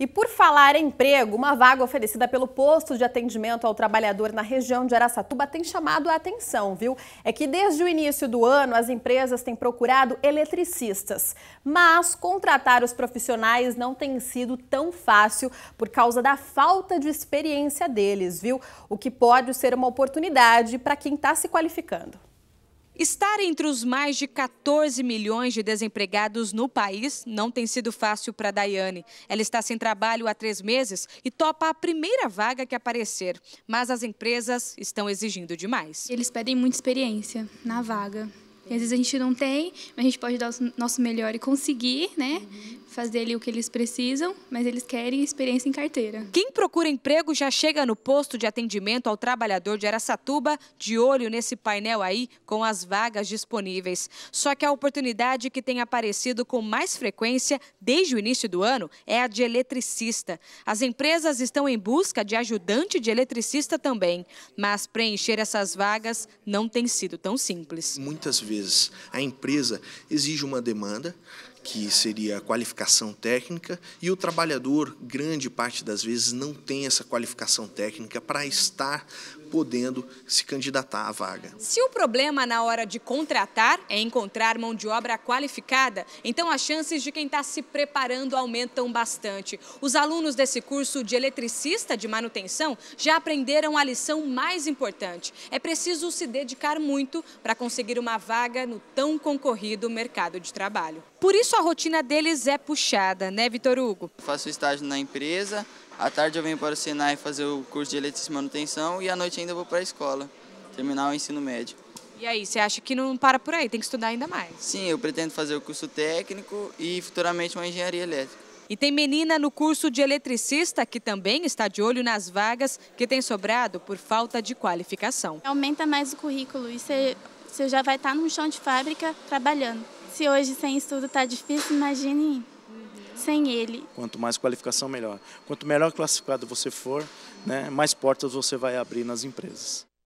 E por falar em emprego, uma vaga oferecida pelo posto de atendimento ao trabalhador na região de Araçatuba tem chamado a atenção, viu? É que desde o início do ano as empresas têm procurado eletricistas, mas contratar os profissionais não tem sido tão fácil por causa da falta de experiência deles, viu? O que pode ser uma oportunidade para quem está se qualificando. Estar entre os mais de 14 milhões de desempregados no país não tem sido fácil para Daiane. Ela está sem trabalho há três meses e topa a primeira vaga que aparecer. Mas as empresas estão exigindo demais. Eles pedem muita experiência na vaga. E às vezes a gente não tem, mas a gente pode dar o nosso melhor e conseguir, né? Fazer ali o que eles precisam, mas eles querem experiência em carteira. Quem procura emprego já chega no posto de atendimento ao trabalhador de Araçatuba de olho nesse painel aí com as vagas disponíveis. Só que a oportunidade que tem aparecido com mais frequência desde o início do ano é a de eletricista. As empresas estão em busca de ajudante de eletricista também, mas preencher essas vagas não tem sido tão simples. Muitas vezes a empresa exige uma demanda que seria a qualificação técnica, e o trabalhador, grande parte das vezes, não tem essa qualificação técnica para estar podendo se candidatar à vaga. Se o problema na hora de contratar é encontrar mão de obra qualificada, então as chances de quem está se preparando aumentam bastante. Os alunos desse curso de eletricista de manutenção já aprenderam a lição mais importante. É preciso se dedicar muito para conseguir uma vaga no tão concorrido mercado de trabalho. Por isso a rotina deles é puxada, né, Vitor Hugo? Faço estágio na empresa, à tarde eu venho para o Senai fazer o curso de eletricidade e manutenção e à noite ainda vou para a escola, terminar o ensino médio. E aí, você acha que não para por aí, tem que estudar ainda mais? Sim, eu pretendo fazer o curso técnico e futuramente uma engenharia elétrica. E tem menina no curso de eletricista que também está de olho nas vagas que tem sobrado por falta de qualificação. Aumenta mais o currículo e você, você já vai estar no chão de fábrica trabalhando. Se hoje sem estudo está difícil, imagine sem ele. Quanto mais qualificação, melhor. Quanto melhor classificado você for, né, mais portas você vai abrir nas empresas.